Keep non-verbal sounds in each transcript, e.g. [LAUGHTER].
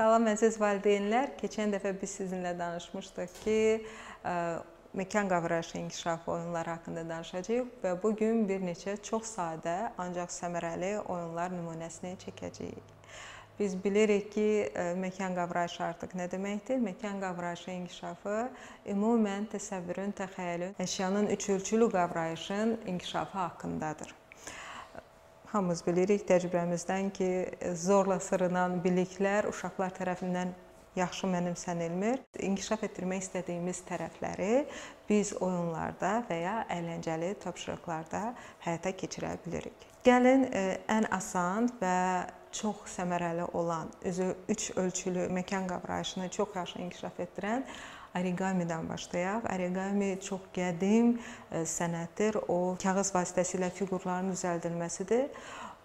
Salam əziz valideynlər. Keçən dəfə biz sizinlə danışmışdıq ki, ə, məkan qavrayışı inkişafı oyunları haqqında danışacağıq və bu gün bir neçə çox sadə, ancaq səmərəli oyunlar nümunəsini çəkəcəyik. Biz bilirik ki, məkan qavrayışı artıq nə deməkdir? Məkan qavrayışı inkişafı ümumən təsəvvürün, təxəyyülün, əşyanın üç ölçülü qavrayışın inkişafı haqqındadır. Hamımız bilirik təcrübəmizdən ki, zorla sırınan biliklər uşaqlar tərəfindən yaxşı mənimsənilmir. İnkişaf etdirmək istədiyimiz tərəfləri biz oyunlarda və ya əyləncəli tapşırıqlarda həyata keçirə bilirik. Gəlin e, ən asan və çox səmərəli olan, özü 3 ölçülü məkan qavrayışını çox yaxşı inkişaf etdirən Oriqamidən başlayaq. Oriqami çox qədim sənətdir. O kağız vasitəsilə fiqurların düzəldilməsidir.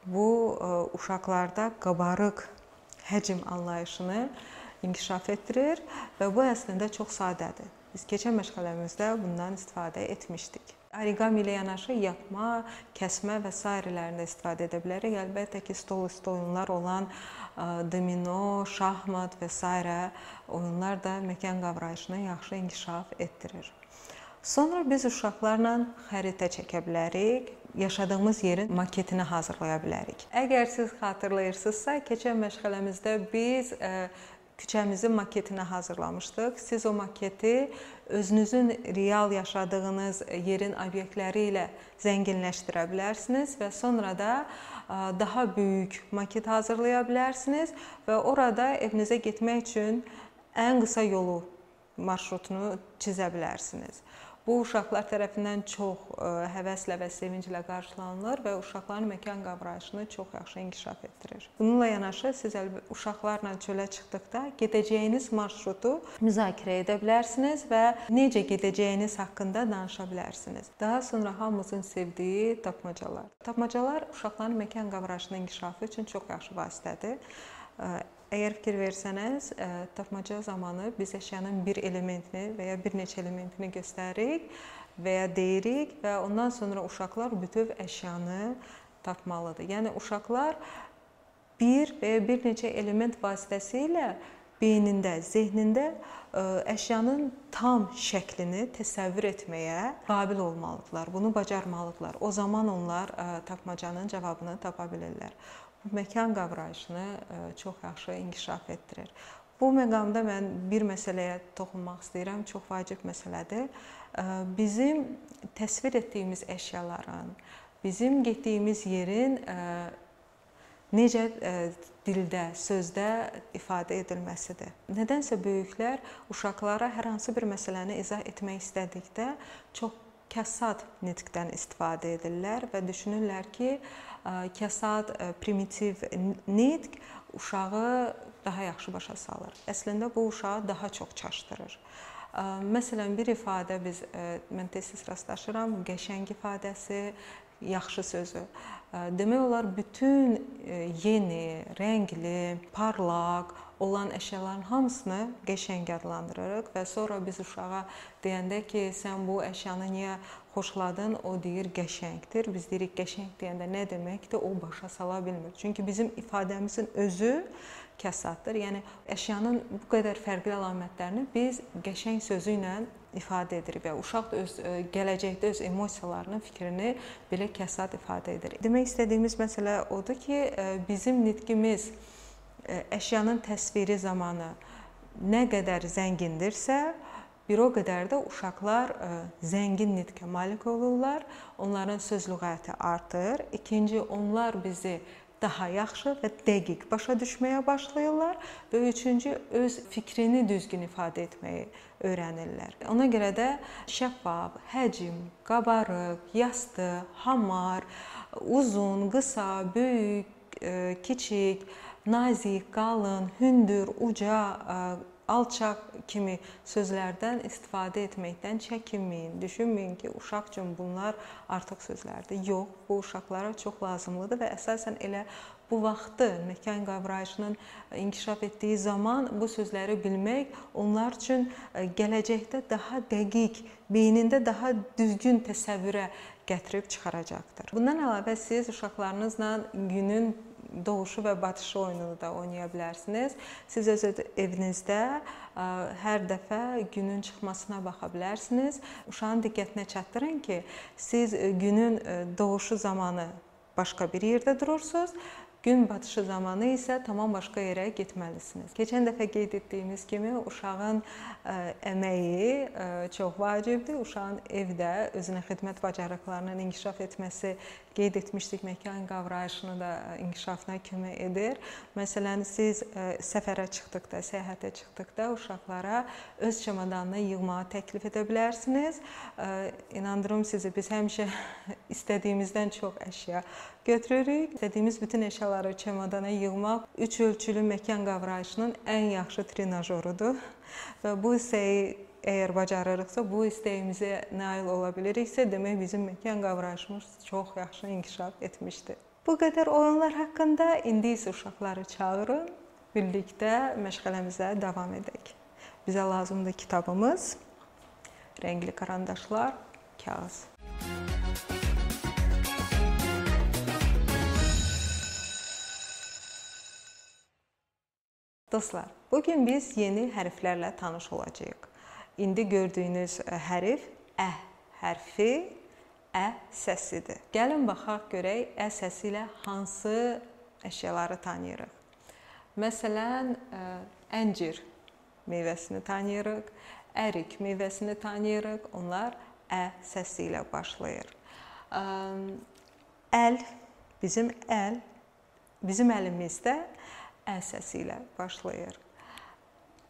Bu uşaqlarda qabarıq həcm anlayışını inkişaf etdirir və bu əslində çox sadədir. Biz keçən məşğələmizdə bundan istifadə etmişdik. Oriqami ilə yanaşı yapma, kəsmə və sairələrində istifadə edə bilərik. Əlbəttə ki, stol üstü oyunlar olan domino, şahmat və s. oyunlar da məkan qavrayışını yaxşı inkişaf etdirir. Sonra biz uşaqlarla xəritə çəkə bilərik, yaşadığımız yerin maketini hazırlaya bilərik. Əgər siz xatırlayırsınızsa, keçən məşğələmizdə biz küçəmizin maketini hazırlamışdıq. Siz o maketi özünüzün real yaşadığınız yerin obyektləri ilə zənginləşdirə bilərsiniz və sonra da daha böyük maket hazırlaya bilərsiniz və orada evinizə getmək üçün ən qısa yolu marşrutunu çizə bilərsiniz. Bu uşaqlar tərəfindən çox e, həvəslə və sevinclə qarşılanılır və uşaqların məkan qavrayışını çox yaxşı inkişaf etdirir. Bununla yanaşı siz uşaqlarla çölə çıxdıqda gedəcəyiniz marşrutu müzakirə edə bilərsiniz və necə gedəcəyiniz haqqında danışa bilərsiniz. Daha sonra hamımızın sevdiyi tapmacalar. Tapmacalar uşaqların məkan qavrayışının inkişafı üçün çox yaxşı vasitədir. Əgər fikir versəniz, tapmaca zamanı biz əşyanın bir elementini və ya bir neçə elementini göstəririk və ya deyirik və ondan sonra uşaqlar bütöv əşyanı tapmalıdır. Yəni uşaqlar bir və ya bir neçə element vasitəsilə beynində, zehnində əşyanın tam şəklini təsəvvür etməyə qabil olmalıdırlar. Bunu bacarmalıdırlar. O zaman onlar tapmacanın cavabını tapa bilirlər məkan qavrayışını e, çox yaxşı inkişaf etdirir. Bu məqamda mən bir məsələyə toxunmaq istəyirəm, çox vacib məsələdir. E, bizim təsvir etdiyimiz əşyaların, bizim getdiyimiz yerin e, necə dildə, sözdə ifadə edilməsidir. Nədənsə böyüklər uşaqlara hər hansı bir məsələni izah etmək istədikdə çox kəssat nitqdən istifadə edirlər və düşünürlər ki, kəsat primitiv nitq uşağı daha yaxşı başa salır. Əslində bu uşağı daha çox çaşdırır. Məsələn, bir ifadə biz mən tez-tez rastlaşıram, qəşəng ifadəsi, yaxşı sözü. Demək olar bütün yeni, rəngli, parlaq olan əşyaların hamısını qəşəng adlandırırıq və sonra biz uşağa deyəndə ki, sən bu əşyanı niyə xoşladın? O deyir qəşəngdir. Biz deyirik qəşəng deyəndə nə deməkdir? O başa sala bilmir. Çünki bizim ifadəmizin özü kəsaddır. Yəni əşyanın bu qədər fərqli əlamətlərini biz qəşəng sözü ilə ifadə edirik və uşaq da öz gələcəkdə öz emosiyalarını, fikrini belə kəsad ifadə edir. Demək istədiyimiz məsələ odur ki, bizim nitqimiz əşyanın təsviri zamanı nə qədər zəngindirsə, bir o qədər də uşaqlar zəngin nitqə malik olurlar. Onların söz lüğəti artır. İkinci, onlar bizi daha yaxşı və dəqiq başa düşməyə başlayırlar və üçüncü öz fikrini düzgün ifadə etməyi öyrənirlər. Ona görə də şəffaf, həcm, qabarıq, yastı, hamar, uzun, qısa, böyük, kiçik nazik, qalın, hündür, uca, alçaq kimi sözlərdən istifadə etməkdən çəkinməyin. Düşünməyin ki, uşaq üçün bunlar artıq sözlərdir. Yox, bu uşaqlara çox lazımlıdır və əsasən elə bu vaxtı məkan qavrayışının inkişaf etdiyi zaman bu sözləri bilmək onlar üçün gələcəkdə daha dəqiq, beynində daha düzgün təsəvvürə gətirib çıxaracaqdır. Bundan əlavə siz uşaqlarınızla günün doğuşu və batışı oyununu da oynaya bilərsiniz. Siz öz evinizdə hər dəfə günün çıxmasına baxa bilərsiniz. Uşağın diqqətinə çatdırın ki, siz günün doğuşu zamanı başqa bir yerdə durursunuz Gün batışı zamanı isə tamam başqa yerə getməlisiniz. Keçən dəfə qeyd etdiyimiz kimi uşağın ə, əməyi ə, çox vacibdir. Uşağın evdə özünə xidmət bacarıqlarının inkişaf etməsi qeyd etmişdik, məkan qavrayışını da inkişafına kömək edir. Məsələn, siz ə, səfərə çıxdıqda, səyahətə çıxdıqda uşaqlara öz çamadanını yığmağı təklif edə bilərsiniz. İnandırım sizi, biz həmişə [LAUGHS] istədiyimizdən çox əşya götürürük. İstədiyimiz bütün əşyaları çemadana yığmaq üç ölçülü məkan qavrayışının ən yaxşı trenajorudur və bu hissəyi əgər bacarırıqsa, bu istəyimizə nail ola biliriksə, demək bizim məkan qavrayışımız çox yaxşı inkişaf etmişdir. Bu qədər oyunlar haqqında indi isə uşaqları çağırın, birlikdə məşğələmizə davam edək. Bizə lazımdır kitabımız, rəngli karandaşlar, kağız. Dostlar, bu gün biz yeni hərflərlə tanış olacağıq. İndi gördüyünüz e, hərf ə hərfi, ə səsidir. Gəlin baxaq görək ə səsi ilə hansı əşyaları tanıyırıq. Məsələn, e, əncir meyvəsini tanıyırıq, ərik meyvəsini tanıyırıq. Onlar ə səsi ilə başlayır. Əl bizim əl bizim əlimizdə ə səsi ilə başlayır.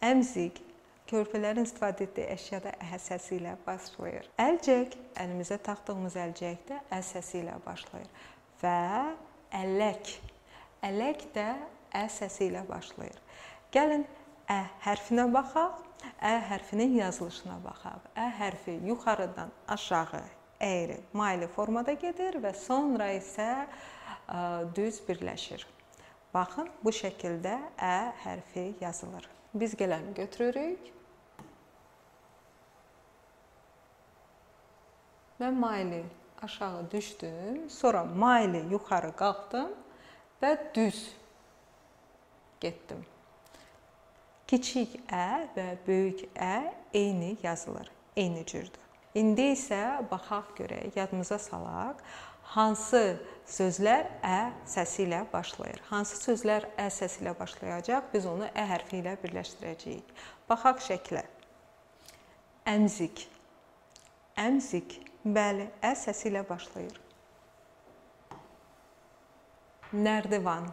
Əmzik körpələrin istifadə etdiyi əşyada ə səsi ilə başlayır. Əlcək əlimizə taxdığımız əlcəkdə ə səsi ilə başlayır və ələk ələk də ə səsi ilə başlayır. Gəlin ə hərfinə baxaq. Ə hərfinin yazılışına baxaq. Ə hərfi yuxarıdan aşağı əyri, maylı formada gedir və sonra isə ə, düz birləşir. Baxın, bu şəkildə ə hərfi yazılır. Biz qələmi götürürük. Mən maylı aşağı düşdüm, sonra maylı yuxarı qalxdım və düz getdim. Kiçik ə və böyük ə eyni yazılır, eyni cürdür. İndi isə baxaq görək, yadımıza salaq hansı sözlər ə səsi ilə başlayır. Hansı sözlər ə səsi ilə başlayacaq? Biz onu ə hərfi ilə birləşdirəcəyik. Baxaq şəklə. Əmzik. Əmzik. Bəli, ə səsi ilə başlayır. Nərdivan.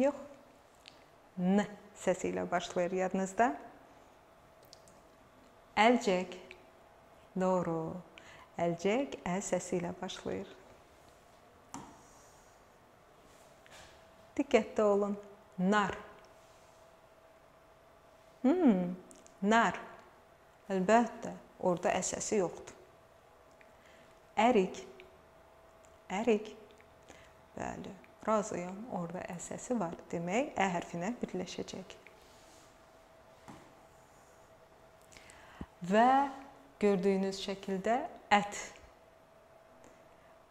Yox. N səsi ilə başlayır yadınızda. Əlcək. Doğru. Əlcək ə səsi ilə başlayır. Diqqətli olun. Nar. Hmm, nar. Əlbəttə, orada ə səsi yoxdur. Ərik. Ərik. Bəli, razıyam. Orada ə səsi var. Demək, ə hərfinə birləşəcək. Və gördüyünüz şəkildə ət.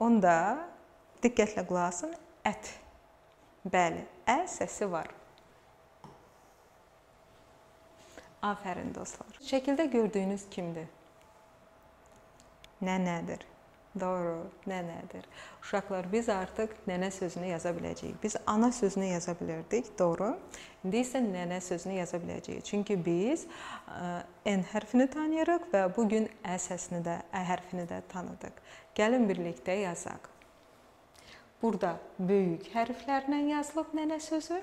Onda diqqətlə qulaq asın, ət. Bəli, ə səsi var. Afərin dostlar. Şəkildə gördüyünüz kimdir? Nənədir. Doğru, nənədir. Uşaqlar biz artıq nənə sözünü yaza biləcəyik. Biz ana sözünü yaza bilirdik, doğru? İndi isə nənə sözünü yaza biləcəyik. Çünki biz n hərfini tanıyırıq və bu gün ə səsini də, ə hərfini də tanıdıq. Gəlin birlikdə yazaq. Burada böyük hərflərlə yazılıb nənə sözü,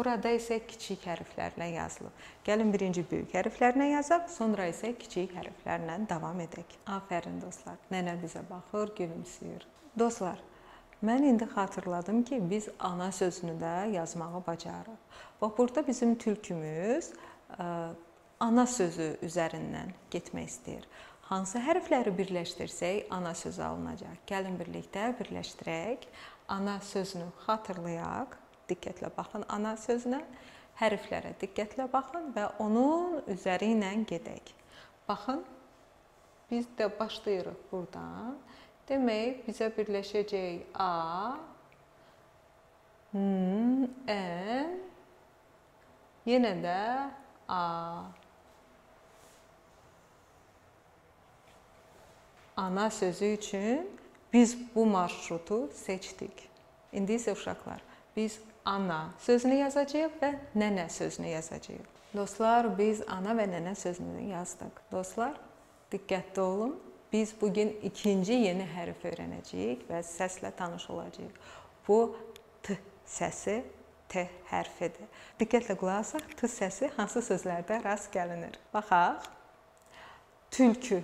Burada isə kiçik hərflərlə yazılıb. Gəlin birinci böyük hərflərlə yazaq, sonra isə kiçik hərflərlə davam edək. Afərin dostlar. Nənə bizə baxır, gülümsəyir. Dostlar, mən indi xatırladım ki, biz ana sözünü də yazmağı bacarırıq. Bax burada bizim tülkümüz ə, ana sözü üzərindən getmək istəyir. Hansı hərfləri birləşdirsək ana sözü alınacaq. Gəlin birlikdə birləşdirək. Ana sözünü xatırlayaq diqqətlə baxın ana sözünə, hərflərə diqqətlə baxın və onun üzəri ilə gedək. Baxın, biz də başlayırıq burdan. Demək, bizə birləşəcək A, n, n, yenə də a. Ana sözü üçün biz bu marşrutu seçdik. İndi isə uşaqlar, biz ana sözünü yazacağıq və nənə sözünü yazacağıq. Dostlar, biz ana və nənə sözünü yazdıq. Dostlar, diqqətli olun. Biz bu gün ikinci yeni hərf öyrənəcəyik və səslə tanış olacağıq. Bu t səsi T hərfidir. Diqqətlə qulaq asaq, T səsi hansı sözlərdə rast gəlinir? Baxaq. Tülkü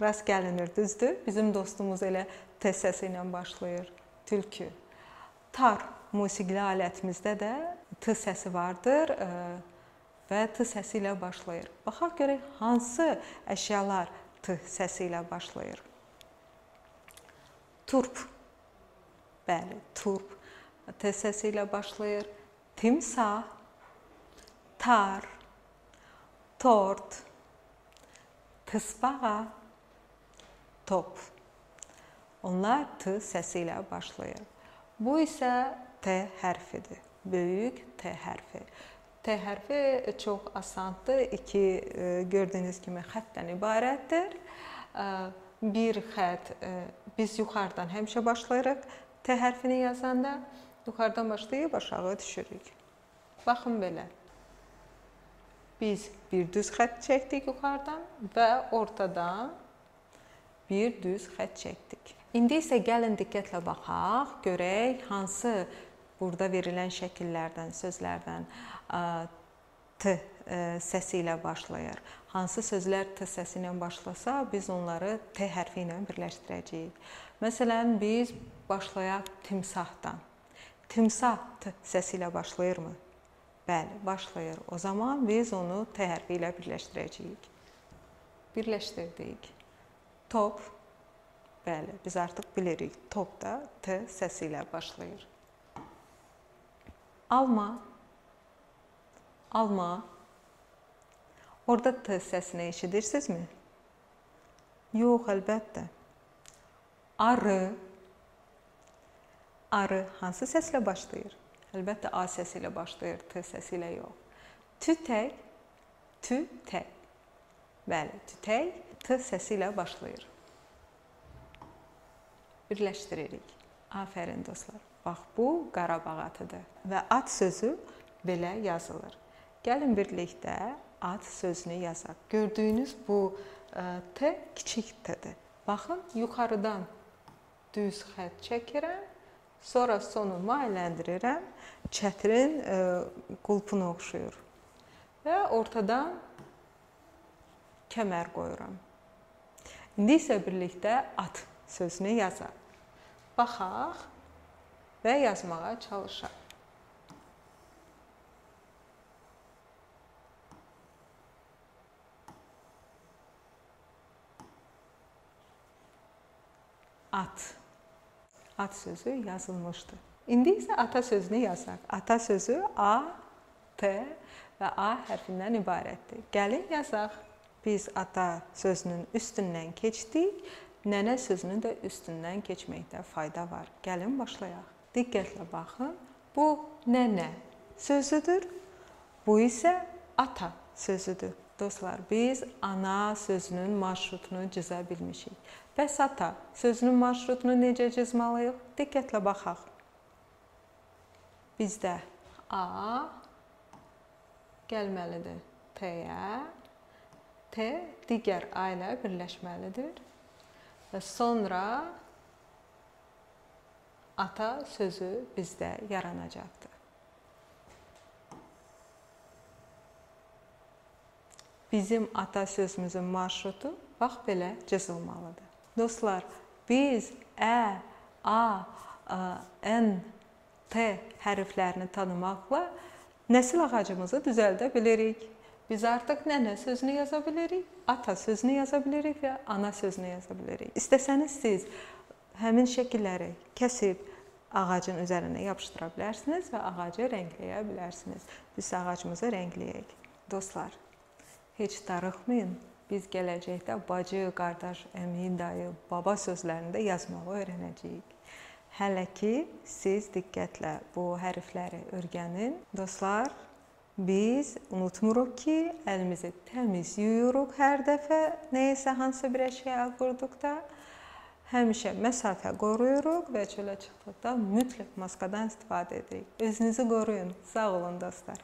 rast gəlinir, düzdür? Bizim dostumuz elə T səsi ilə başlayır. Tülkü. Tar musiqili alətimizdə də T səsi vardır və T səsi ilə başlayır. Baxaq görək hansı əşyalar T səsi ilə başlayır. Turp. Bəli, turp T səsi ilə başlayır. Timsah, tar, tort, tısbağa, top. Onlar T səsi ilə başlayır. Bu isə T hərfidir. Böyük T hərfi. T hərfi çox asandır. İki e, gördüyünüz kimi xəttdən ibarətdir. E, bir xətt e, biz yuxarıdan həmişə başlayırıq T hərfini yazanda. Yuxarıdan başlayıb aşağı düşürük. Baxın belə. Biz bir düz xətt çəkdik yuxarıdan və ortadan bir düz xətt çəkdik. İndi isə gəlin diqqətlə baxaq, görək hansı burada verilən şəkillərdən, sözlərdən t səsi ilə başlayır. Hansı sözlər t səsi ilə başlasa, biz onları t hərfi ilə birləşdirəcəyik. Məsələn, biz başlayaq timsahdan. Timsah t səsi ilə başlayırmı? Bəli, başlayır. O zaman biz onu t hərfi ilə birləşdirəcəyik. Birləşdirdik. Top. Bəli, biz artıq bilirik. Top da t səsi ilə başlayır. Alma. Alma. Orada t səsini eşidirsinizmi? Yox, əlbəttə. Arı. Arı hansı səslə başlayır? Əlbəttə A səsi ilə başlayır, T səsi ilə yox. Tütək, tütək. Bəli, tütək T səsi ilə başlayır. Birləşdiririk. Afərin dostlar. Bax bu Qarabağ atıdır və at sözü belə yazılır. Gəlin birlikdə at sözünü yazaq. Gördüyünüz bu e, T kiçik T-dir. Baxın, yuxarıdan düz xətt çəkirəm Sonra sonu mayləndirirəm. Çətrin e, qulpuna oxşuyur. Və ortadan kəmər qoyuram. İndi isə birlikdə at sözünü yazaq. Baxaq və yazmağa çalışaq. At at sözü yazılmışdı. İndi isə ata sözünü yazaq. Ata sözü A, T və A hərfindən ibarətdir. Gəlin yazaq. Biz ata sözünün üstündən keçdik. Nənə sözünün də üstündən keçməkdə fayda var. Gəlin başlayaq. Diqqətlə baxın. Bu nənə sözüdür. Bu isə ata sözüdür. Dostlar, biz ana sözünün marşrutunu cıza bilmişik. Bəs ata sözünün marşrutunu necə cızmalıyıq? Diqqətlə baxaq. Bizdə A gəlməlidir T-yə. T digər A ilə birləşməlidir. Və sonra ata sözü bizdə yaranacaqdır. Bizim ata sözümüzün marşrutu bax belə cızılmalıdır. Dostlar, biz ə, a, n, t hərflərini tanımaqla nəsil ağacımızı düzəldə bilirik. Biz artıq nənə sözünü yaza bilirik, ata sözünü yaza bilirik və ana sözünü yaza bilirik. İstəsəniz siz həmin şəkilləri kəsib ağacın üzərinə yapışdıra bilərsiniz və ağacı rəngləyə bilərsiniz. Biz ağacımızı rəngləyək. Dostlar, heç darıxmayın. Biz gələcəkdə bacı, qardaş, əmi, dayı, baba sözlərini də yazmağı öyrənəcəyik. Hələ ki siz diqqətlə bu hərfləri öyrənin. Dostlar, biz unutmuruq ki, əlimizi təmiz yuyuruq hər dəfə nəyisə hansısa bir əşya qurduqda. Həmişə məsafə qoruyuruq və çölə çıxdıqda mütləq maskadan istifadə edirik. Özünüzü qoruyun. Sağ olun dostlar.